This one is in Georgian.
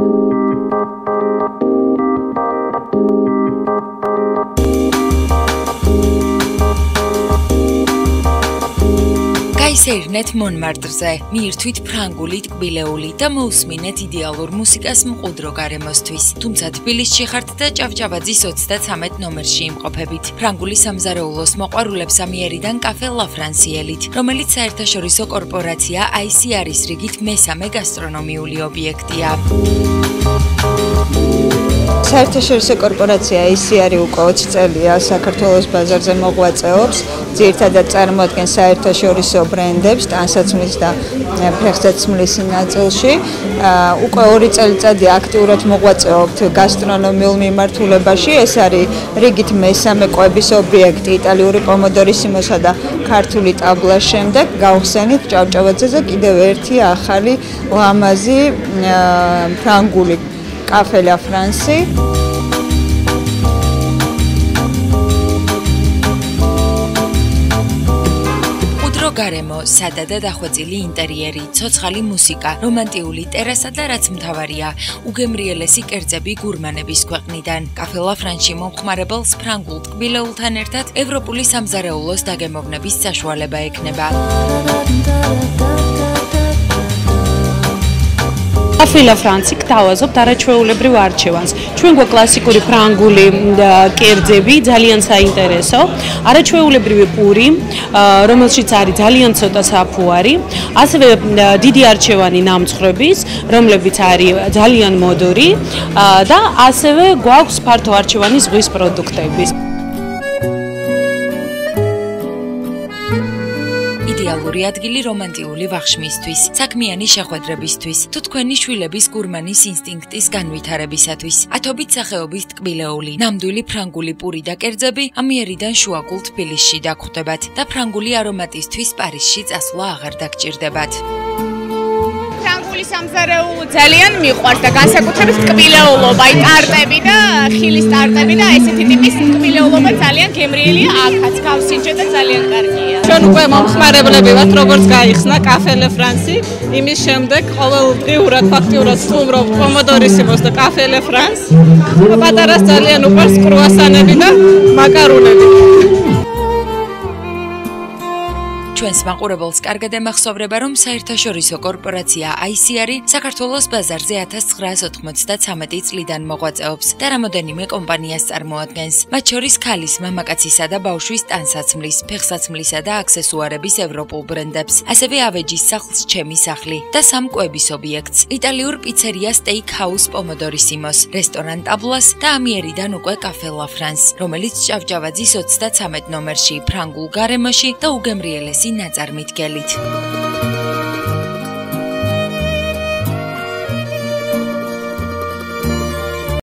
Música გაისერნეთ მონმარტრზე, მიირთვით ფრანგული ტკბილეული და მოусმინეთ იდეალურ მუსიკას მყუდრო გარემოსთვის. თუმცა თბილისში ხართ და ჭავჭავაძის 33 ნომერში იმყოფებით. ფრანგული სამზარეულოს მოყვარულებს ამიერიდან კაფე ლა ფრანსიელით, რომელიც საერთაშორისო კორპორაცია ICR-ის რიგით მესამე გასტრონომიული ობიექტია. საერთაშორისო კორპორაცია ICR უკვე 20 წელია საქართველოს ბაზარზე მოღვაწეობს. ძირითადად წარმოადგენს საერთაშორისო ბრენდებს ტანსაცმლის და ფეხსაცმლის ნაწილში. უკვე 2 წელიწადი აქტიურად მოღვაწეობთ გასტრონომიულ მიმართულებაში. ეს არის რიგით მესამე კვების ობიექტი იტალიური პომოდორისიმოსა და ქართული ტაბლას შემდეგ. გავხსენით ჭავჭავაძეზე კიდევ ერთი ახალი ლამაზი ფრანგული კაფე ლა ფრანსი. გარემო, სადა და დახვეწილი ინტერიერი, ცოცხალი მუსიკა, რომანტიული ტერასა და რაც მთავარია, უგემრიელესი კერძები გურმანების ქვეყნიდან. კაფე ლა ფრანში მომხმარებელს ფრანგულ ტკბილეულთან ერთად ევროპული სამზარეულოს დაგემოვნების საშუალება ექნება. აფილა ფრანცი გთავაზობთ არაჩვეულებრივ არჩევანს. ჩვენ გვაქვს კლასიკური ფრანგული კერძები, ძალიან საინტერესო. არაჩვეულებრივი პური, რომელშიც არის ძალიან ცოტა საფუარი, ასევე დიდი არჩევანი ნამცხრების, რომლებიც არის ძალიან მოდური და ასევე გვაქვს ფართო არჩევანი ზღვის პროდუქტების. იდეალური ადგილი რომანტიული ვახშმისთვის, საქმიანი შეხვედრებისთვის, თუ თქვენი შვილების გურმანის ინსტინქტის განვითარებისათვის. ათობით სახეობის ტკბილეული, ნამდვილი ფრანგული პური და კერძები ამიერიდან შუაგულ თბილისში დაგხვდებათ და ფრანგული არომატისთვის პარიზში წასვლა აღარ დაგჭირდებათ. ფრანგული სამზარეულო ძალიან მიყვარს და განსაკუთრებით ტკბილეულობა, აი ტარტები და ხილის ტარტები და ესეთი ტიპის ტკბილეულობა ძალიან გემრიელია, აქაც გავსინჯე და ძალიან კარგია. ჩვენ უკვე მომხმარებლები ვართ, როგორც გაიხსნა კაფე ლე ფრანსი, იმის შემდეგ ყოველდღიურად ფაქტიურად სტუმრობ პომოდორისიმოს და კაფე ლე ფრანს. პატარას ძალიან უყვარს კრუასანები და მაკარონები. ჩვენს მაყურებელს კარგად ემახსოვრება, რომ საერთაშორისო კორპორაცია ICR საქართველოს ბაზარზე 1993 წლიდან მოღვაწეობს და რამოდენიმე კომპანიას წარმოადგენს. მათ შორის ქალის, მამაკაცისა და ბავშვის ტანსაცმლის, ფეხსაცმლისა და აქსესუარების ევროპულ ბრენდებს, ასევე ავეჯის სახლს ჩემი სახლი და სამ კვების ობიექტს, იტალიურ პიცერია Steakhouse Pomodorissimos, რესტორან Tablas და ამიერიდან უკვე Cafe La France, რომელიც ჭავჭავაძის 33 ნომერში, ფრანგულ გარემოში და უგემრიელესი Կինոծարմիտ Գելիչ։